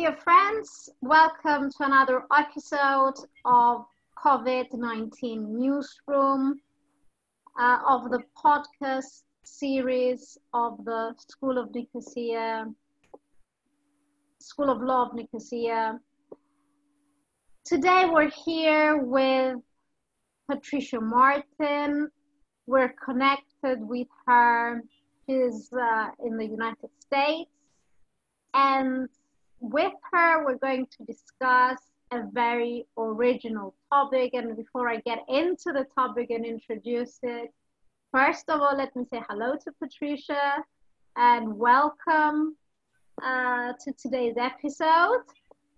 Dear friends, welcome to another episode of COVID 19 Newsroom uh, of the podcast series of the School of Nicosia, School of Law of Nicosia. Today we're here with Patricia Martin. We're connected with her. She's uh, in the United States. And with her, we're going to discuss a very original topic. And before I get into the topic and introduce it, first of all, let me say hello to Patricia and welcome uh, to today's episode.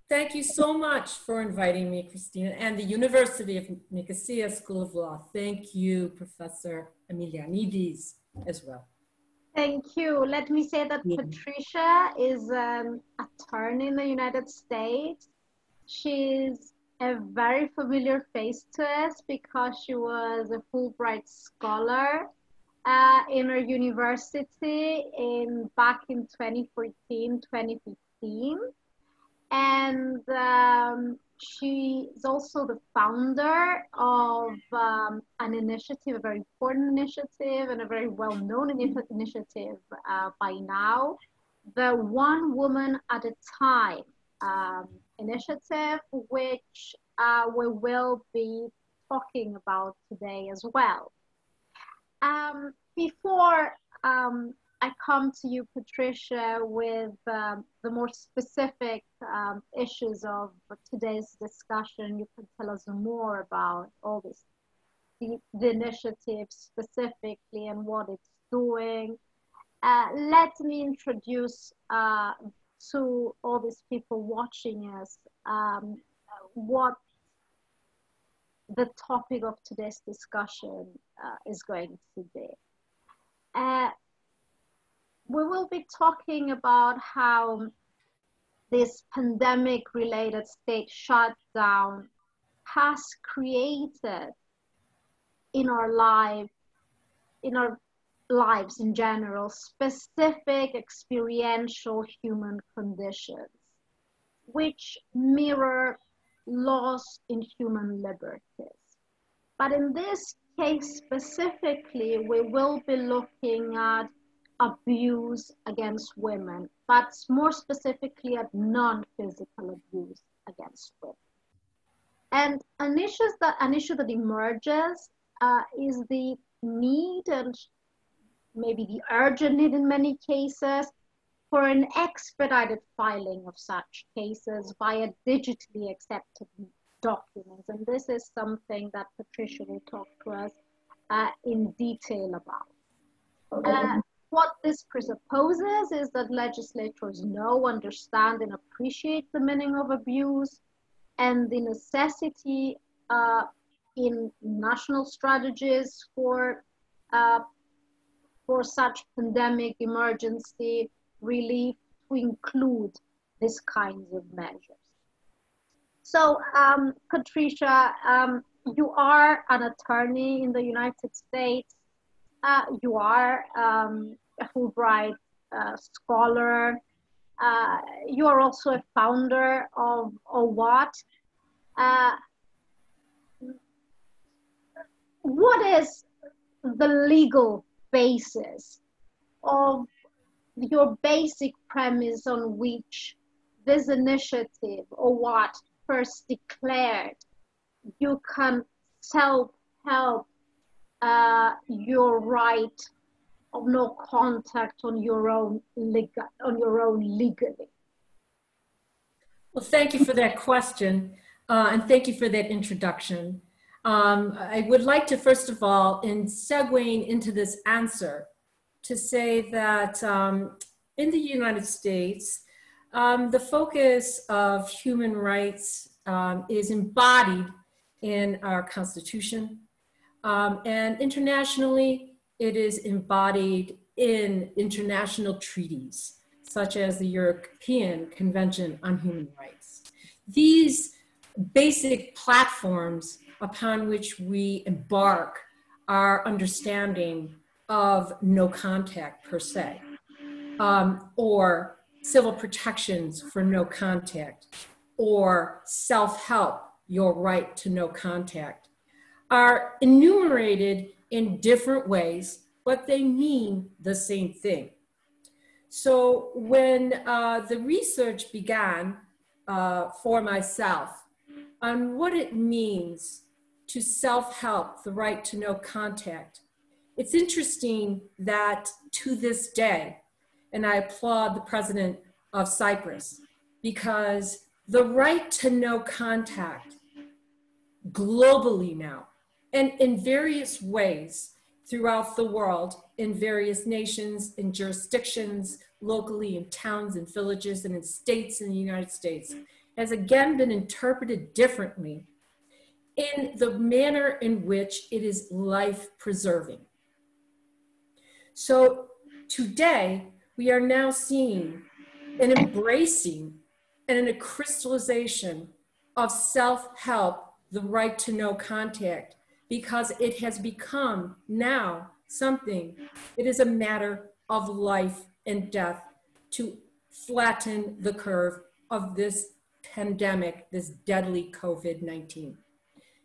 Thank you so much for inviting me, Christina, and the University of Nicosia School of Law. Thank you, Professor Emilianides, as well. Thank you. Let me say that yeah. Patricia is an attorney in the United States. She's a very familiar face to us because she was a Fulbright scholar uh, in her university in back in 2014, 2015. And um, she is also the founder of um, an initiative, a very important initiative, and a very well known initiative uh, by now, the One Woman at a Time um, initiative, which uh, we will be talking about today as well. Um, before um, I come to you, Patricia, with um, the more specific um, issues of today's discussion. You can tell us more about all this, the, the initiative specifically and what it's doing. Uh, let me introduce uh, to all these people watching us um, what the topic of today's discussion uh, is going to be. Uh, we will be talking about how this pandemic related state shutdown has created in our life in our lives in general specific experiential human conditions which mirror loss in human liberties. But in this case specifically we will be looking at abuse against women, but more specifically at non-physical abuse against women. And an issue that, an issue that emerges uh, is the need and maybe the urgent need in many cases for an expedited filing of such cases via digitally accepted documents. And this is something that Patricia will talk to us uh, in detail about. Okay. Uh, what this presupposes is that legislators know, understand, and appreciate the meaning of abuse and the necessity uh, in national strategies for uh, for such pandemic emergency relief to include these kinds of measures. So, um, Patricia, um, you are an attorney in the United States. Uh, you are um, Fulbright uh, scholar. Uh, you are also a founder of OWAAT. Uh, what is the legal basis of your basic premise on which this initiative OWAAT first declared you can self-help uh, your right of no contact on your own legal, on your own legally? Well, thank you for that question, uh, and thank you for that introduction. Um, I would like to, first of all, in segueing into this answer, to say that um, in the United States, um, the focus of human rights um, is embodied in our Constitution. Um, and internationally, it is embodied in international treaties, such as the European Convention on Human Rights. These basic platforms upon which we embark our understanding of no contact per se, um, or civil protections for no contact or self help, your right to no contact, are enumerated in different ways, but they mean the same thing. So when uh, the research began uh, for myself on what it means to self help, the right to no contact, it's interesting that to this day, and I applaud the president of Cyprus because the right to no contact globally now and in various ways throughout the world in various nations in jurisdictions locally in towns and villages and in states in the united states has again been interpreted differently in the manner in which it is life preserving so today we are now seeing an embracing and a crystallization of self help, the right to no contact, because it has become now something, it is a matter of life and death to flatten the curve of this pandemic, this deadly COVID 19.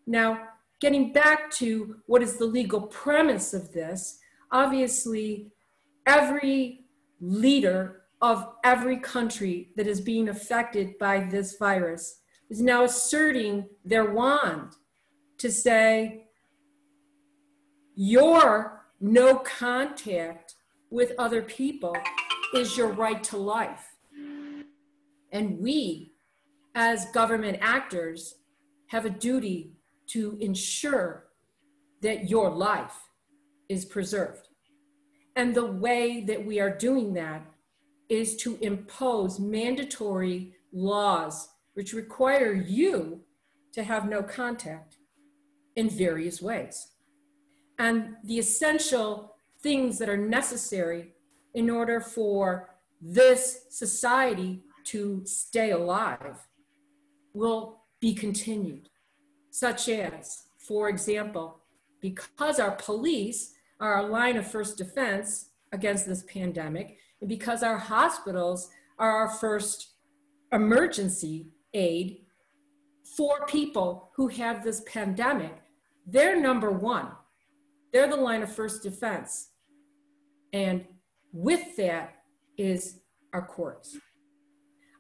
Now, getting back to what is the legal premise of this, obviously, every leader of every country that is being affected by this virus is now asserting their wand to say, your no contact with other people is your right to life. And we, as government actors, have a duty to ensure that your life is preserved. And the way that we are doing that is to impose mandatory laws which require you to have no contact in various ways. And the essential things that are necessary in order for this society to stay alive will be continued, such as, for example, because our police are our line of first defense against this pandemic, and because our hospitals are our first emergency aid for people who have this pandemic, they're number one. They're the line of first defense. And with that is our courts.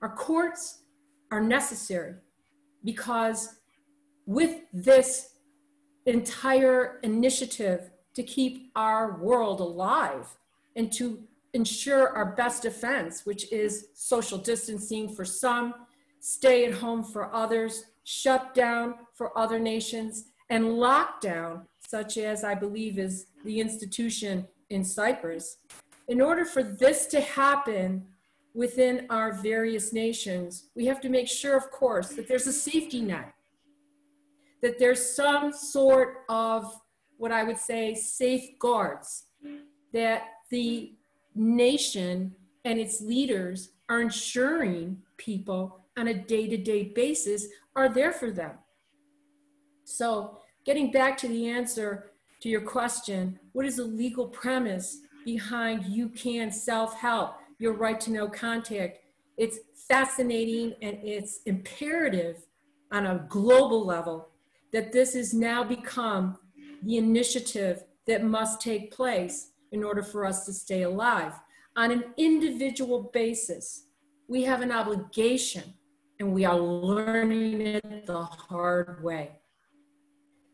Our courts are necessary because with this entire initiative to keep our world alive and to ensure our best defense, which is social distancing for some, stay at home for others, shut down for other nations, and lockdown, such as I believe is the institution in Cyprus. In order for this to happen within our various nations, we have to make sure, of course, that there's a safety net, that there's some sort of what I would say safeguards that the nation and its leaders are ensuring people on a day to day basis are there for them. So, getting back to the answer to your question, what is the legal premise behind you can self help, your right to no contact? It's fascinating and it's imperative on a global level that this has now become the initiative that must take place in order for us to stay alive. On an individual basis, we have an obligation and we are learning it the hard way.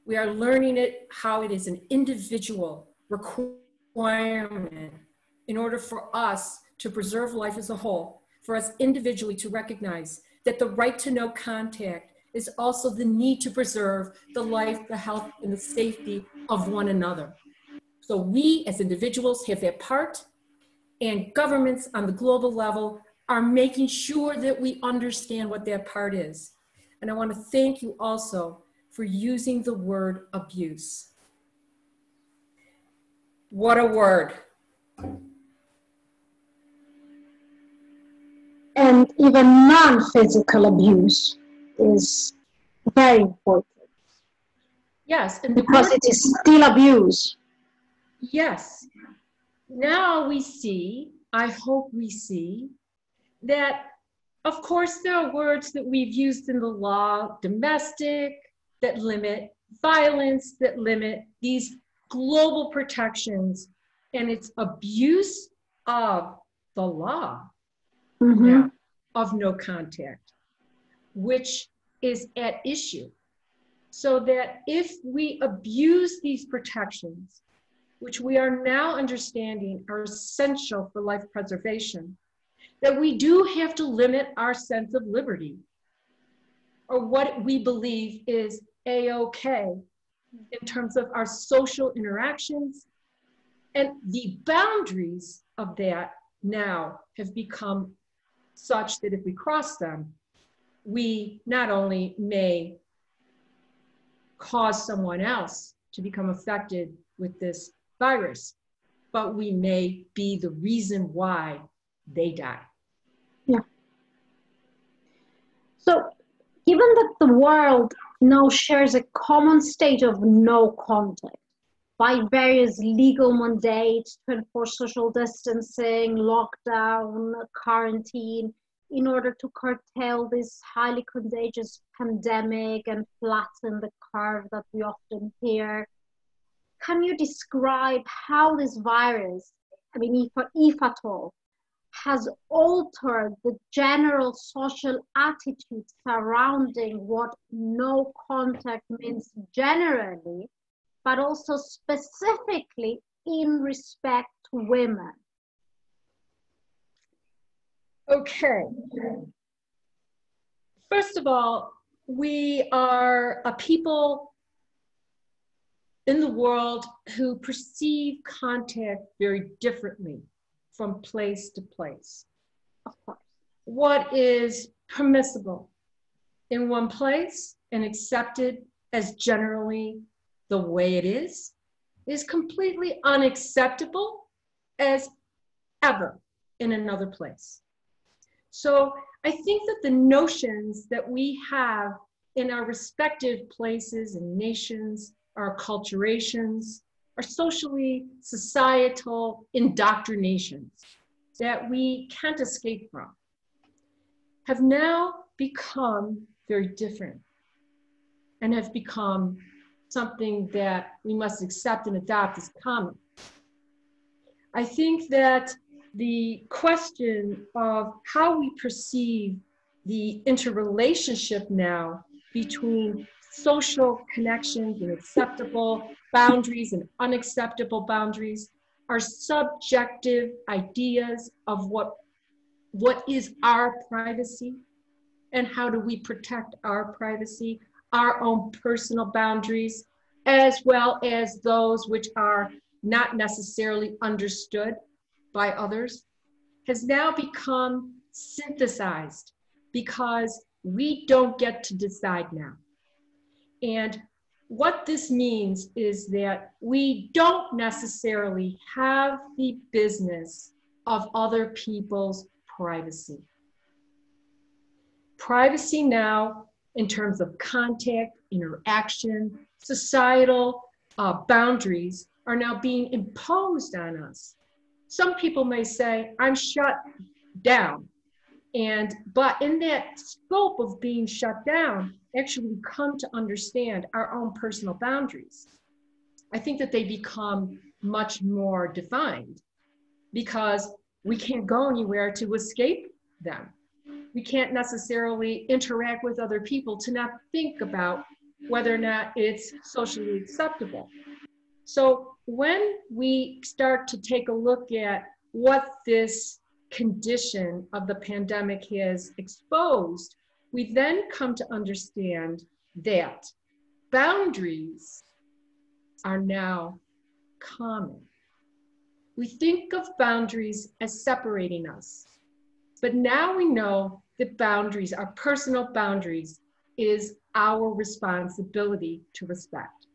We are learning it how it is an individual requirement in order for us to preserve life as a whole, for us individually to recognize that the right to no contact is also the need to preserve the life, the health, and the safety of one another. So we as individuals have their part, and governments on the global level are making sure that we understand what that part is. And I want to thank you also for using the word abuse. What a word. And even non physical abuse is very important. Yes. because it is still abuse. Yes. Now we see, I hope we see, that, of course, there are words that we've used in the law domestic, that limit violence, that limit these global protections, and it's abuse of the law Mhm. yeah, of no contact, which is at issue. So that if we abuse these protections, which we are now understanding are essential for life preservation, that we do have to limit our sense of liberty or what we believe is a-okay in terms of our social interactions and the boundaries of that now have become such that if we cross them, we not only may cause someone else to become affected with this virus, but we may be the reason why they die. Yeah. So, given that the world now shares a common state of no contact by various legal mandates to enforce social distancing, lockdown, quarantine, in order to curtail this highly contagious pandemic and flatten the curve that we often hear, can you describe how this virus, I mean, if, if at all, has altered the general social attitude surrounding what no contact means generally, but also specifically in respect to women. Okay. First of all, we are a people in the world who perceive contact very differently from place to place. Of course. What is permissible in one place and accepted as generally the way it is is completely unacceptable as ever in another place. So I think that the notions that we have in our respective places and nations, our acculturations, our socially societal indoctrinations that we can't escape from have now become very different and have become something that we must accept and adopt as common. I think that the question of how we perceive the interrelationship now between social connections and acceptable boundaries and unacceptable boundaries are subjective ideas of what what is our privacy and how do we protect our privacy our own personal boundaries as well as those which are not necessarily understood by others has now become synthesized because we don't get to decide now. And what this means is that we don't necessarily have the business of other people's privacy. Privacy now, in terms of contact, interaction, societal uh, boundaries, are now being imposed on us. Some people may say, I'm shut down. And, but in that scope of being shut down, actually come to understand our own personal boundaries. I think that they become much more defined because we can't go anywhere to escape them. We can't necessarily interact with other people to not think about whether or not it's socially acceptable. So when we start to take a look at what this condition of the pandemic has exposed, we then come to understand that boundaries are now common. We think of boundaries as separating us, but now we know that boundaries, our personal boundaries, is our responsibility to respect.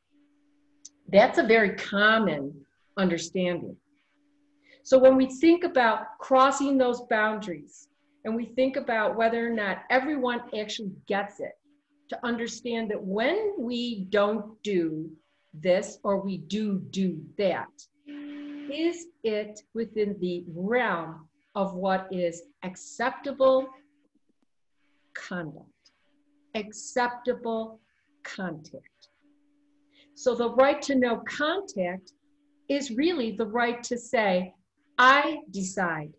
That's a very common understanding. So when we think about crossing those boundaries and we think about whether or not everyone actually gets it, to understand that when we don't do this or we do do that, is it within the realm of what is acceptable conduct, acceptable contact. So the right to no contact is really the right to say, I decide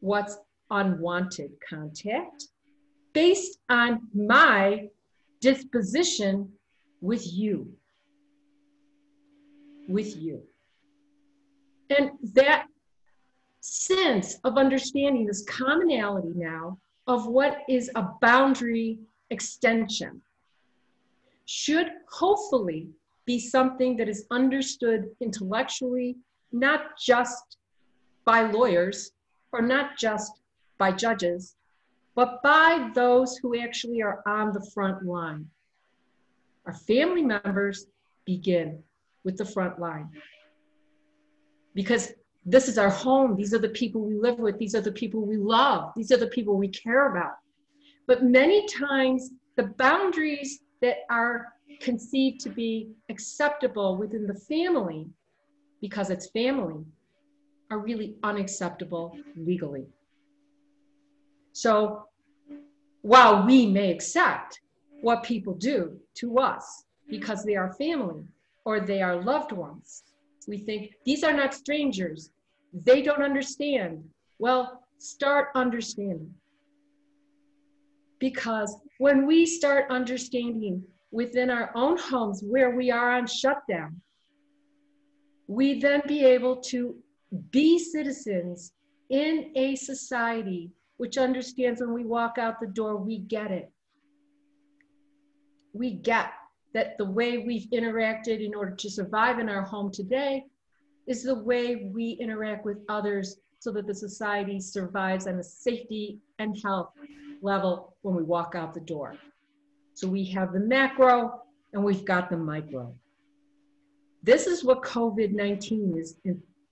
what's unwanted contact based on my disposition with you. With you. And that sense of understanding this commonality now of what is a boundary extension should hopefully be something that is understood intellectually, not just by lawyers or not just by judges, but by those who actually are on the front line. Our family members begin with the front line because this is our home. These are the people we live with. These are the people we love. These are the people we care about. But many times, the boundaries that are conceived to be acceptable within the family, because it's family, are really unacceptable legally. So while we may accept what people do to us because they are family or they are loved ones, we think these are not strangers. They don't understand. Well, start understanding. Because when we start understanding within our own homes where we are on shutdown, we then be able to be citizens in a society which understands when we walk out the door, we get it. We get that the way we've interacted in order to survive in our home today is the way we interact with others so that the society survives on a safety and health level when we walk out the door. So we have the macro and we've got the micro. This is what COVID-19 is,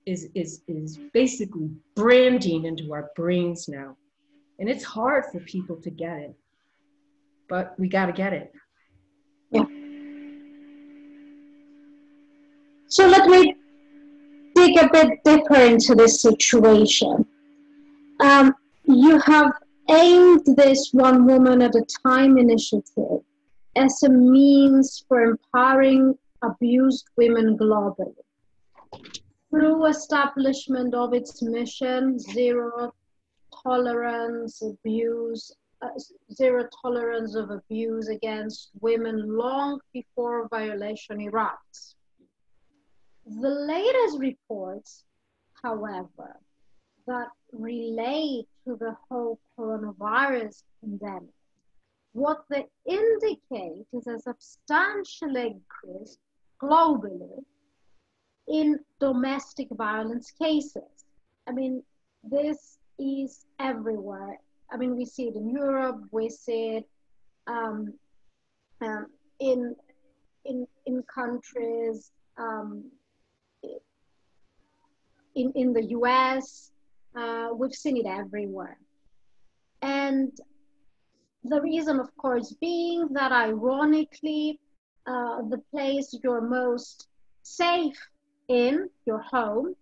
is, is, is basically branding into our brains now. And it's hard for people to get it, but we got to get it. Yeah. So let me dig a bit deeper into this situation. Um, you have aimed this One Woman at a Time initiative as a means for empowering abused women globally. Through establishment of its mission, zero tolerance, abuse, uh, zero tolerance of abuse against women long before violation erupts. The latest reports, however, that relate to the whole coronavirus pandemic, what they indicate is a substantial increase globally in domestic violence cases. I mean, this is everywhere. I mean, we see it in Europe, we see it um, um, in, in, in countries um, in, in the US, uh, we've seen it everywhere. And the reason, of course, being that ironically, uh, the place you're most safe in, your home,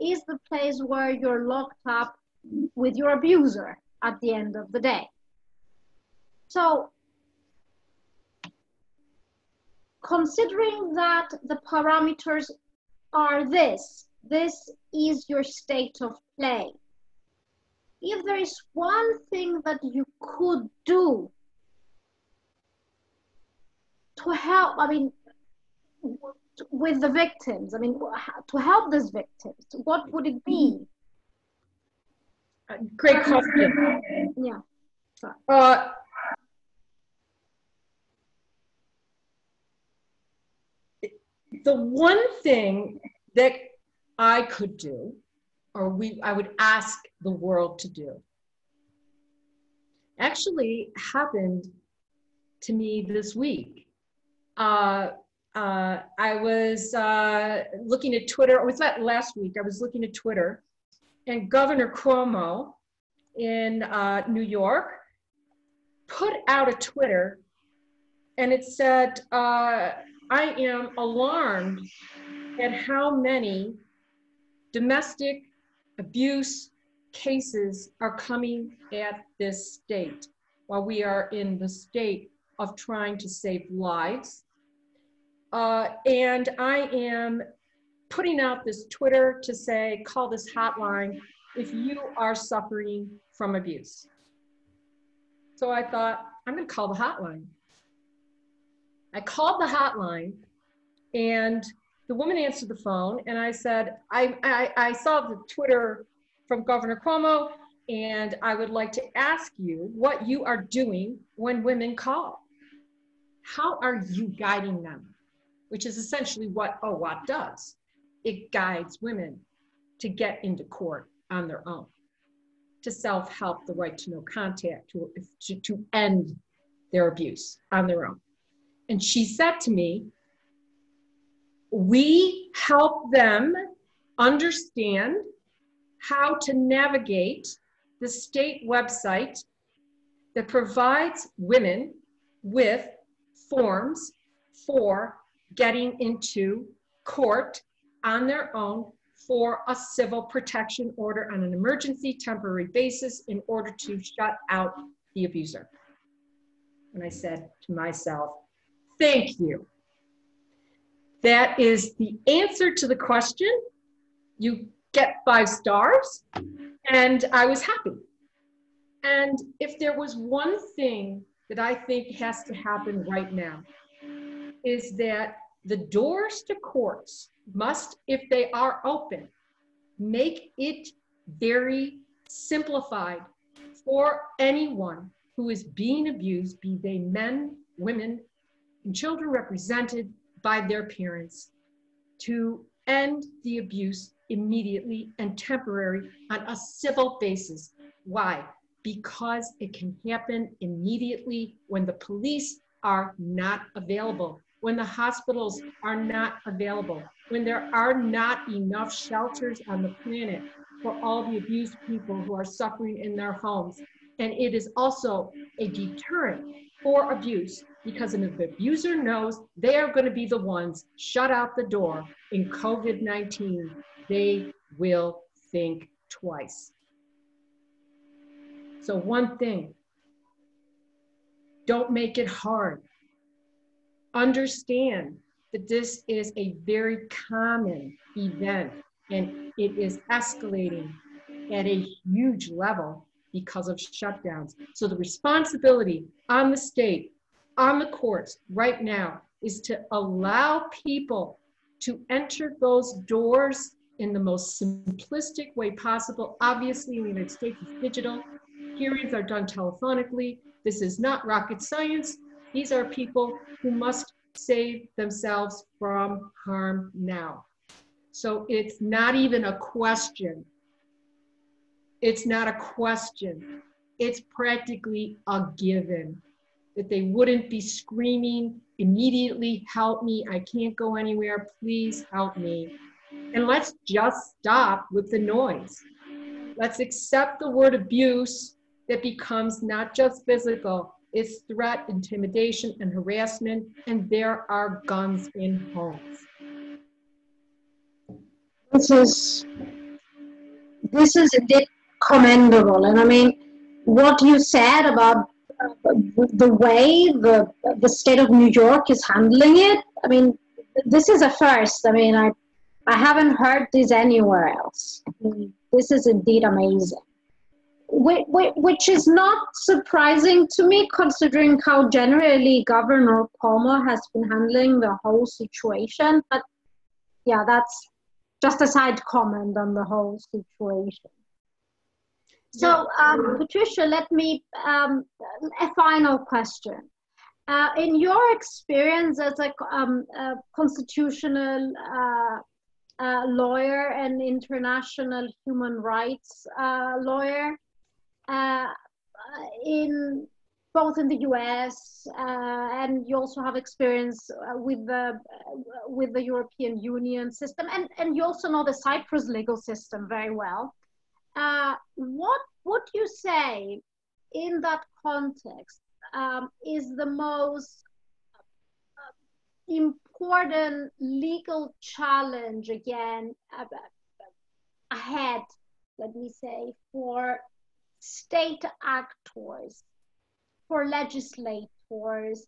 is the place where you're locked up with your abuser at the end of the day. So, considering that the parameters are this this is your state of play. If there is one thing that you could do to help, I mean, with the victims, I mean, to help these victims, what would it be? Great question. Yeah. Uh, the one thing that I could do, or we, I would ask the world to do, actually happened to me this week. Uh, uh, I was uh, looking at Twitter, or was that last week? I was looking at Twitter, and Governor Cuomo in uh, New York put out a Twitter, and it said, uh, I am alarmed at how many domestic abuse cases are coming at this state while we are in the state of trying to save lives. Uh, and I am putting out this Twitter to say, call this hotline if you are suffering from abuse. So I thought, I'm going to call the hotline. I called the hotline and the woman answered the phone and I said, I, I, I saw the Twitter from Governor Cuomo and I would like to ask you what you are doing when women call. How are you guiding them? Which is essentially what OWAAT does. It guides women to get into court on their own, to self-help the right to no contact, to, to, to end their abuse on their own. And she said to me, we help them understand how to navigate the state website that provides women with forms for getting into court on their own for a civil protection order on an emergency temporary basis in order to shut out the abuser. And I said to myself, thank you. That is the answer to the question. You get five stars. And I was happy. And if there was one thing that I think has to happen right now, is that the doors to courts must, if they are open, make it very simplified for anyone who is being abused, be they men, women, and children represented by their parents, to end the abuse immediately and temporary on a civil basis. Why? Because it can happen immediately when the police are not available, when the hospitals are not available, when there are not enough shelters on the planet for all the abused people who are suffering in their homes. And it is also a deterrent for abuse because if the abuser knows they are going to be the ones shut out the door in COVID 19, they will think twice. So, one thing don't make it hard. Understand that this is a very common event and it is escalating at a huge level because of shutdowns. So, the responsibility on the state, on the courts right now is to allow people to enter those doors in the most simplistic way possible. Obviously, in the United States, it's digital. Hearings are done telephonically. This is not rocket science. These are people who must save themselves from harm now. So it's not even a question. It's not a question. It's practically a given that they wouldn't be screaming immediately, help me, I can't go anywhere, please help me. And let's just stop with the noise. Let's accept the word abuse that becomes not just physical, it's threat, intimidation, and harassment, and there are guns in homes. This is this is indeed commendable, and I mean what you said about the way the the state of New York is handling it. I mean, this is a first. I mean, I I haven't heard this anywhere else. This is indeed amazing. Which is not surprising to me considering how generally Governor Cuomo has been handling the whole situation. But yeah, that's just a side comment on the whole situation. So, um, Patricia, let me, um, a final question. Uh, in your experience as a, um, a constitutional uh, uh, lawyer and international human rights uh, lawyer uh, in both in the U.S. Uh, and you also have experience uh, with the with the European Union system, and and you also know the Cyprus legal system very well. what would you say in that context um, is the most important legal challenge again ahead let me say, for state actors, for legislators,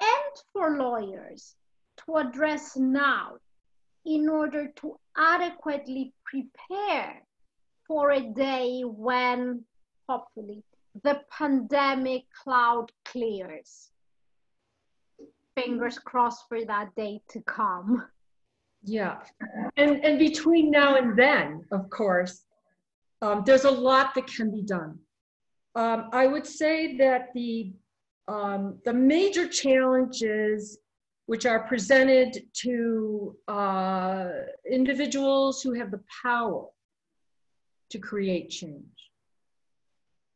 and for lawyers to address now in order to adequately prepare for a day when, hopefully, the pandemic cloud clears. Fingers crossed for that day to come. Yeah, and and between now and then, of course, um, there's a lot that can be done. Um, I would say that the um, the major challenges which are presented to uh, individuals who have the power to create change.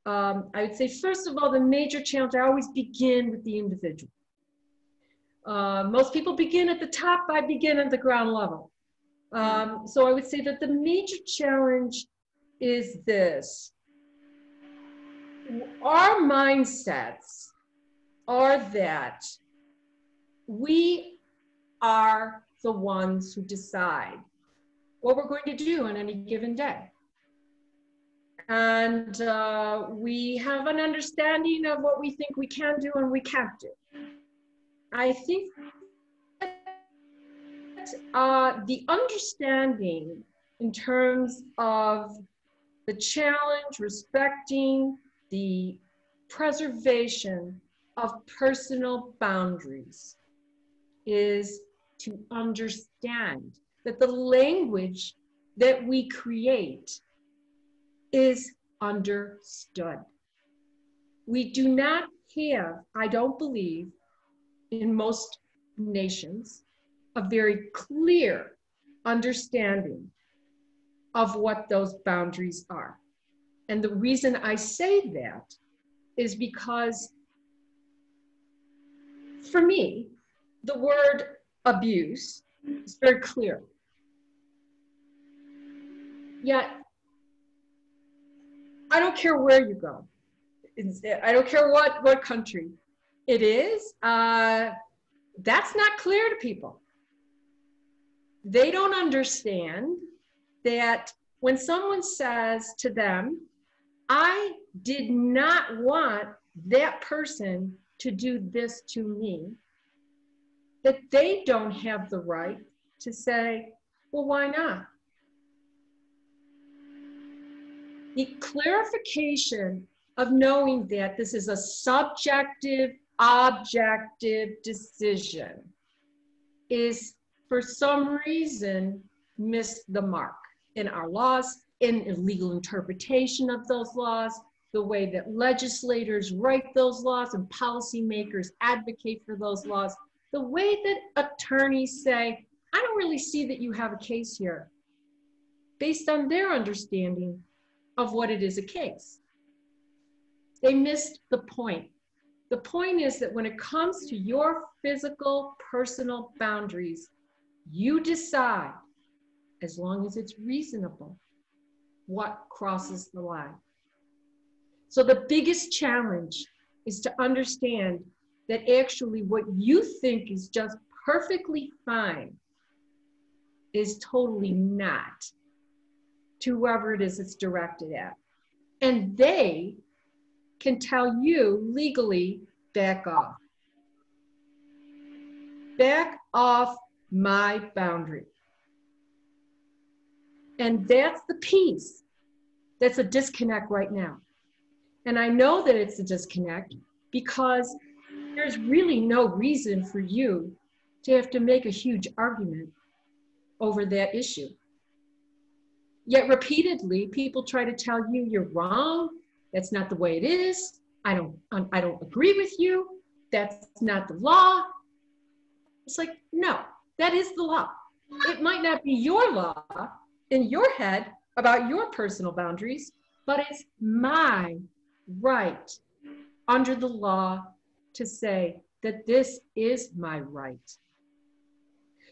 Um, I would say, first of all, the major challenge, I always begin with the individual. Uh, most people begin at the top, I begin at the ground level. Um, so I would say that the major challenge is this. Our mindsets are that we are the ones who decide what we're going to do on any given day. And uh, we have an understanding of what we think we can do and we can't do. I think uh, the understanding in terms of the challenge respecting the preservation of personal boundaries is to understand that the language that we create is understood. We do not have, I don't believe, in most nations, a very clear understanding of what those boundaries are. And the reason I say that is because for me, the word abuse is very clear. Yet, I don't care where you go. I don't care what, what country it is. Uh, that's not clear to people. They don't understand that when someone says to them, I did not want that person to do this to me, that they don't have the right to say, well, why not? The clarification of knowing that this is a subjective, objective decision is for some reason missed the mark in our laws, in legal interpretation of those laws, the way that legislators write those laws and policymakers advocate for those laws, the way that attorneys say, I don't really see that you have a case here, based on their understanding of what it is a case. They missed the point. The point is that when it comes to your physical, personal boundaries, you decide, as long as it's reasonable, what crosses the line. So the biggest challenge is to understand that actually what you think is just perfectly fine is totally not to whoever it is it's directed at. And they can tell you legally, back off. Back off my boundary. And that's the piece that's a disconnect right now. And I know that it's a disconnect because there's really no reason for you to have to make a huge argument over that issue. Yet repeatedly, people try to tell you you're wrong. That's not the way it is. I don't, I don't agree with you. That's not the law. It's like, no, that is the law. It might not be your law in your head about your personal boundaries, but it's my right under the law to say that this is my right.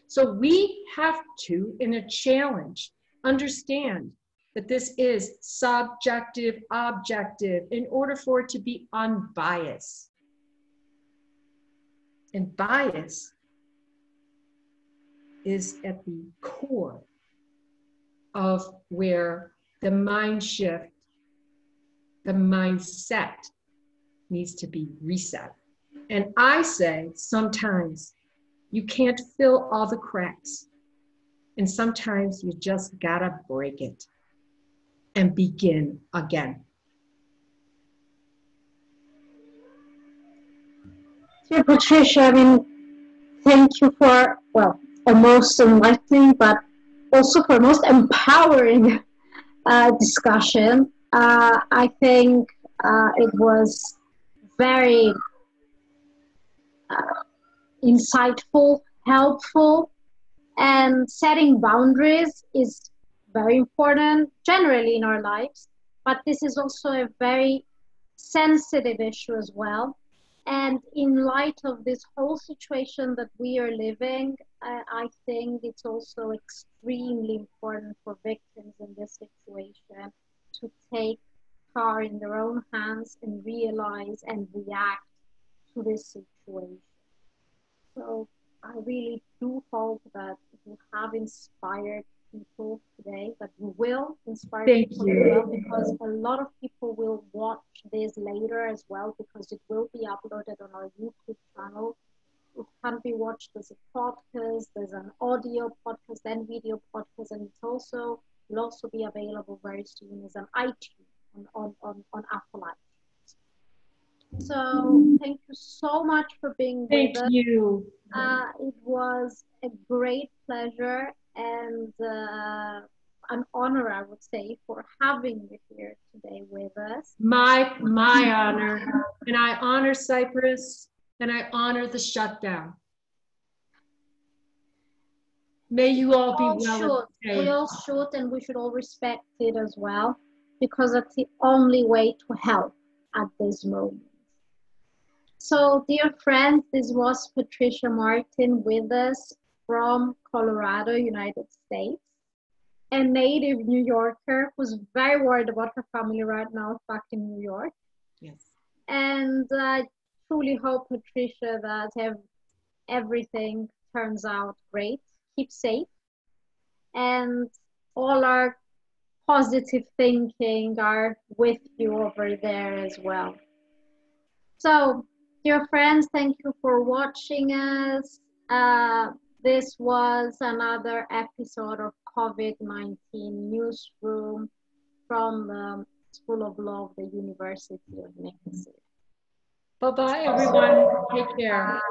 So we have to, in a challenge, understand that this is subjective, objective, in order for it to be unbiased. And bias is at the core of where the mind shift, the mindset needs to be reset. And I say sometimes you can't fill all the cracks. And sometimes you just gotta break it and begin again. Dear Patricia, I mean, thank you for, well, a most enlightening, but also for most empowering uh, discussion. Uh, I think uh, it was very uh, insightful, helpful, and setting boundaries is very important generally in our lives. But this is also a very sensitive issue as well. And in light of this whole situation that we are living, I think it's also extremely important for victims in this situation to take power in their own hands and realize and react to this situation. So I really do hope that you have inspired people today, that you will inspire Thank people you. as well, because a lot of people will watch this later as well, because it will be uploaded on our YouTube channel. It can be watched as a podcast, there's an audio podcast then video podcast, and it's also will also be available very soon as an iTunes on, on, on, on Apple iTunes. So thank you so much for being Thank with us. you. Uh, it was a great pleasure and uh, an honor, I would say, for having you here today with us. My, my honor. And I honor Cyprus and I honor the shutdown. May you all be well. should. We all should, and we should all respect it as well, because that's the only way to help at this moment. So, dear friends, this was Patricia Martin with us from Colorado, United States, a native New Yorker who's very worried about her family right now back in New York. Yes. And I truly hope, Patricia, that ev- everything turns out great. Keep safe. And all our positive thinking are with you over there as well. So, dear friends, thank you for watching us. Uh, this was another episode of COVID 19 Newsroom from the School of Law of the University of Nicosia. Bye-bye, everyone. Take care.